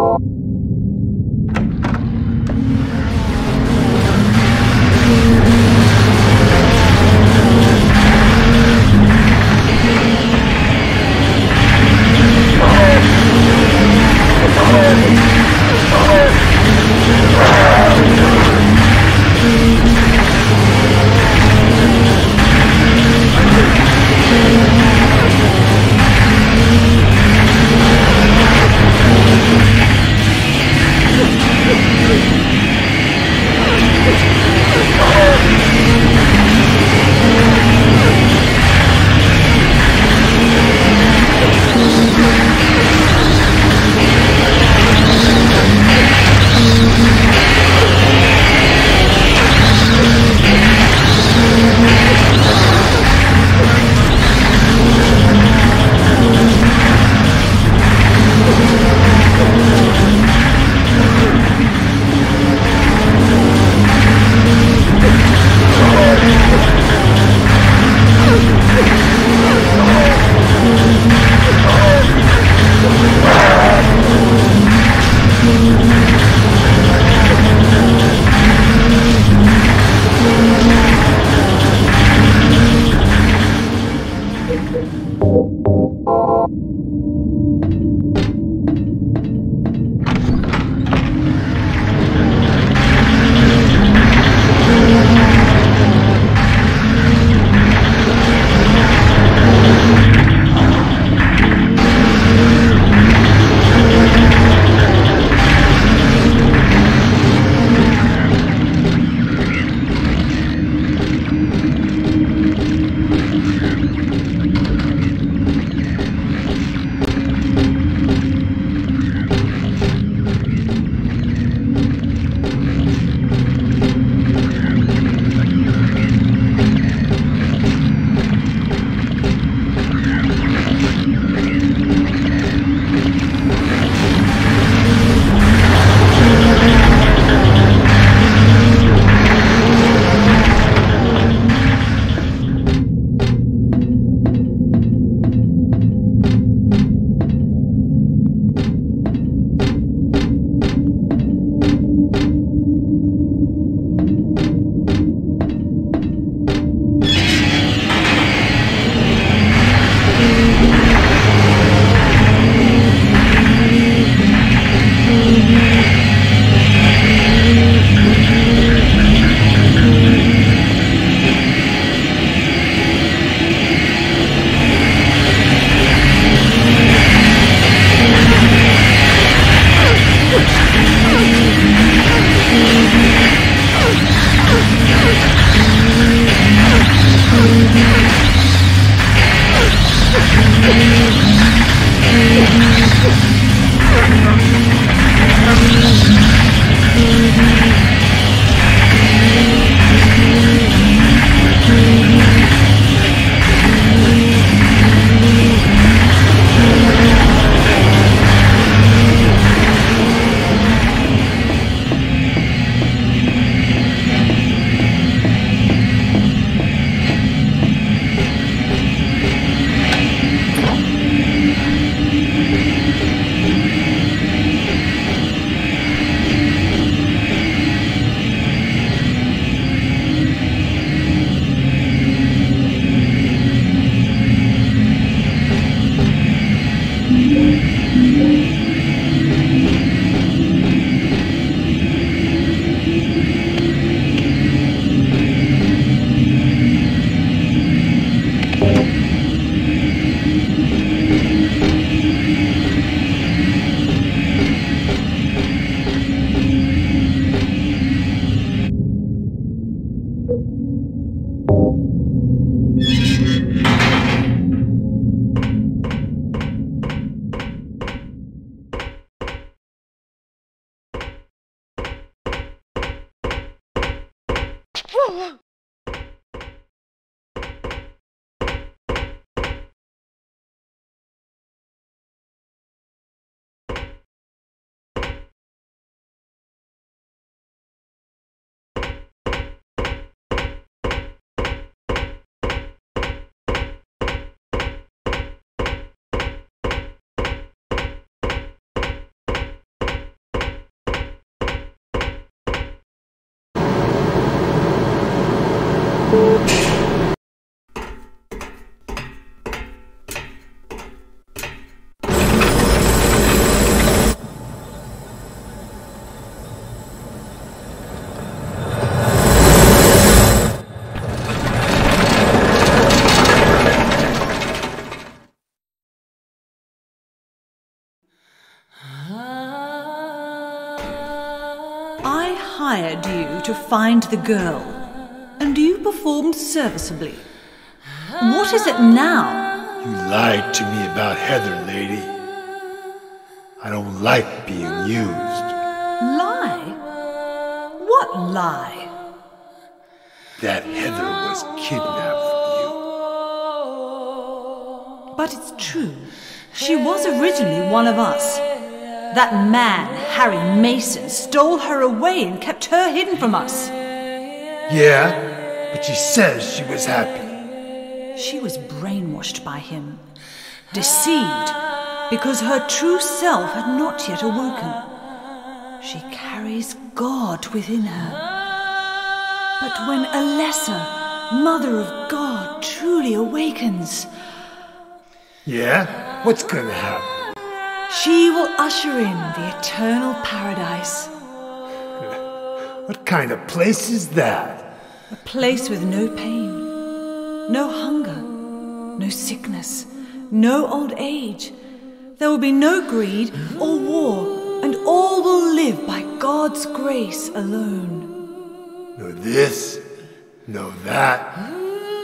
you I hired you to find the girl, and you performed serviceably. What is it now? You lied to me about Heather, lady. I don't like being used. Lie? What lie? That Heather was kidnapped from you. But it's true. She was originally one of us. That man, Harry Mason, stole her away and kept her hidden from us. Yeah, but she says she was happy. She was brainwashed by him, deceived, because her true self had not yet awoken. She carries God within her. But when Alessa, Mother of God, truly awakens, Yeah? What's gonna happen? She will usher in the eternal paradise, What kind of place is that? a place with no pain, no hunger, no sickness, no old age. There will be no greed or war, and all will live by God's grace alone. No this, no that,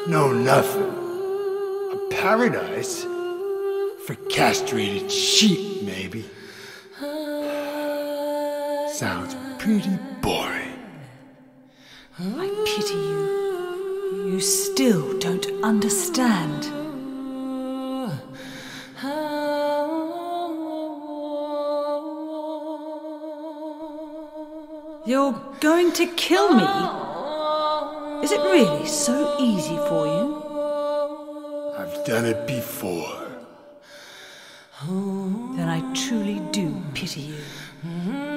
no nothing. A paradise? For castrated sheep, maybe. Sounds pretty boring. I pity you. You still don't understand. You're going to kill me? Is it really so easy for you? I've done it before. Then I truly do pity you.